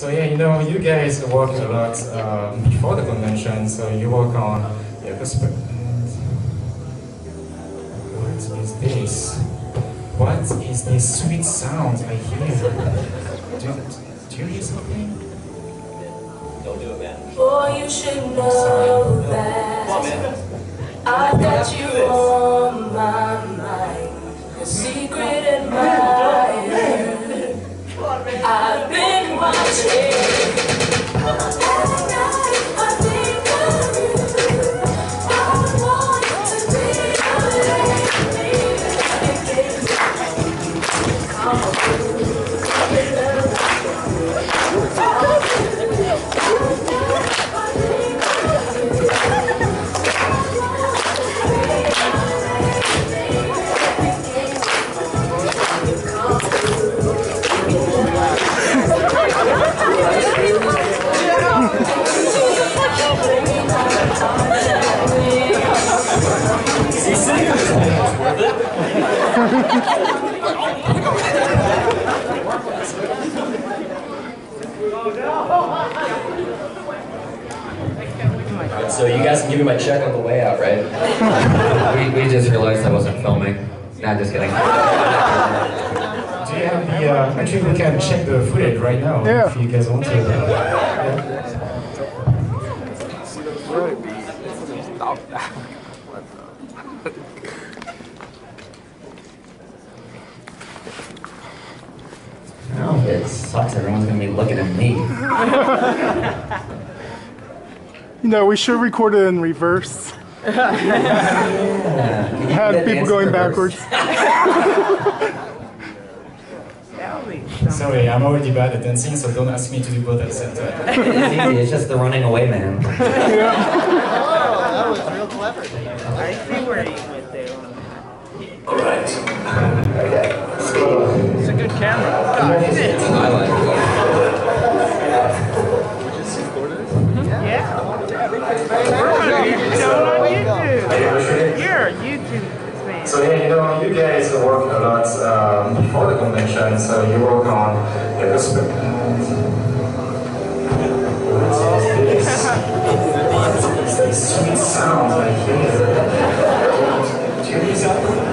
So yeah, you know, you guys worked a lot um, before the convention, so you work on yeah, perspective. What is this? What is this sweet sound I hear? Do, do you hear something? Don't do it, man. Boy, you should know that I've got you Brasil. So you guys can give me my check on the way out, right? We, we just realized I wasn't filming. Nah, just kidding. Do you have the, uh, actually we can check the footage right now Yeah. if you guys want to. It sucks. Everyone's gonna be looking at me. You know, we should record it in reverse. Have people going backwards. Sorry, I'm already bad at dancing, so don't ask me to do both at the same time. It's easy. It's just the running away man. Yeah. Oh, that was real clever. I see where you went there. It's God, it. I like it. Yeah. So yeah, you know, you guys work a lot um, before the convention, so you work on the perspective. Sweet sound I hear? Do you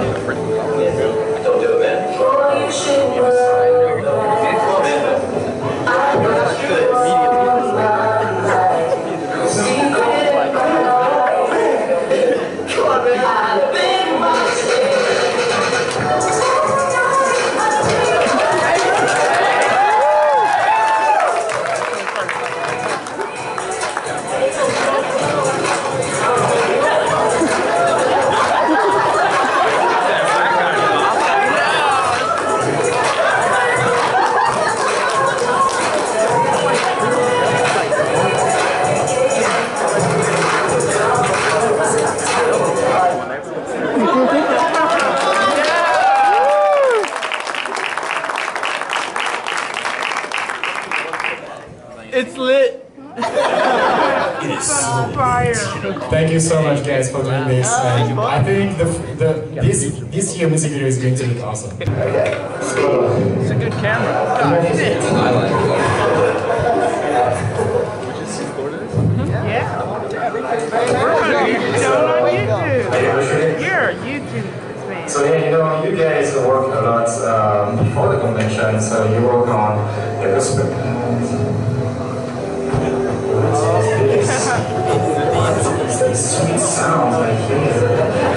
It's lit. it's on fire. Thank you so much, guys, for doing this. And I think the, the this this year music video is going to look awesome. It's a good camera. God, it is. I like it. Yeah. You're on YouTube. You're a YouTube fan. So yeah, you know, you guys work a lot um, before the convention, so you work on the perspective. Sweet sound I hear?